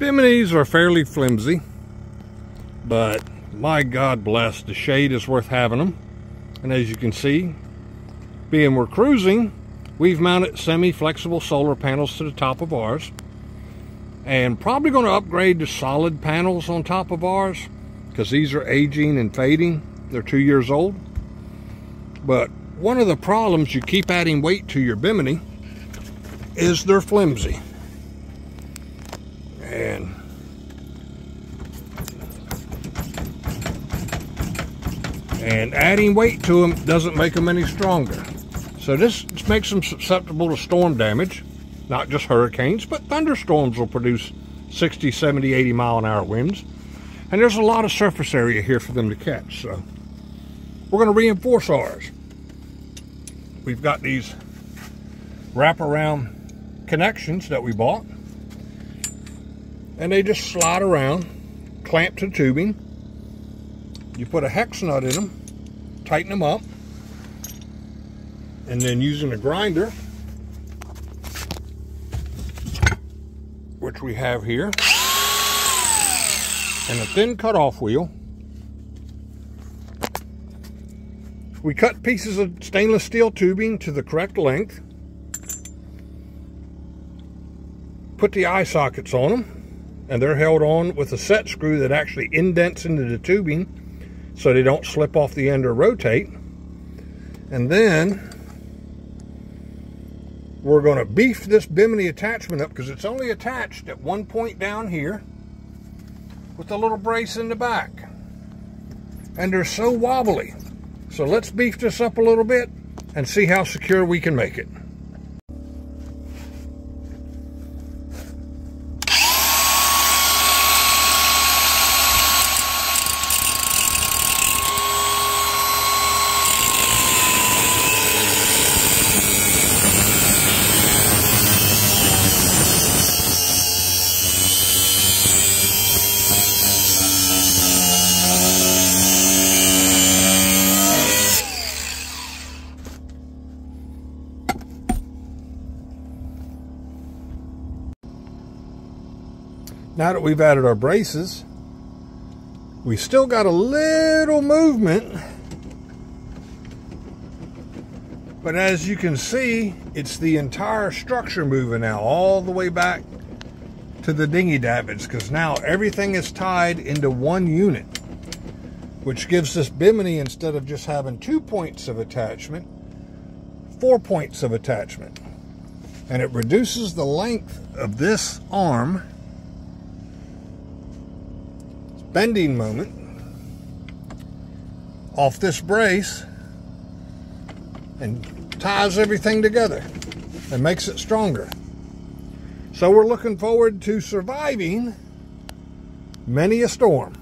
Biminis are fairly flimsy, but my God bless, the shade is worth having them. And as you can see, being we're cruising, we've mounted semi-flexible solar panels to the top of ours. And probably going to upgrade to solid panels on top of ours because these are aging and fading. They're two years old. But one of the problems you keep adding weight to your Bimini is they're flimsy. And and adding weight to them doesn't make them any stronger. So this makes them susceptible to storm damage, not just hurricanes, but thunderstorms will produce 60, 70, 80 mile an hour winds. And there's a lot of surface area here for them to catch. So we're going to reinforce ours. We've got these wraparound connections that we bought. And they just slide around, clamp to tubing. You put a hex nut in them, tighten them up, and then using a grinder, which we have here, and a thin cutoff wheel, we cut pieces of stainless steel tubing to the correct length, put the eye sockets on them, and they're held on with a set screw that actually indents into the tubing so they don't slip off the end or rotate. And then we're going to beef this bimini attachment up because it's only attached at one point down here with a little brace in the back. And they're so wobbly. So let's beef this up a little bit and see how secure we can make it. Now that we've added our braces, we still got a little movement. But as you can see, it's the entire structure moving now, all the way back to the dinghy davits, because now everything is tied into one unit, which gives this bimini, instead of just having two points of attachment, four points of attachment. And it reduces the length of this arm bending moment off this brace and ties everything together and makes it stronger. So we're looking forward to surviving many a storm.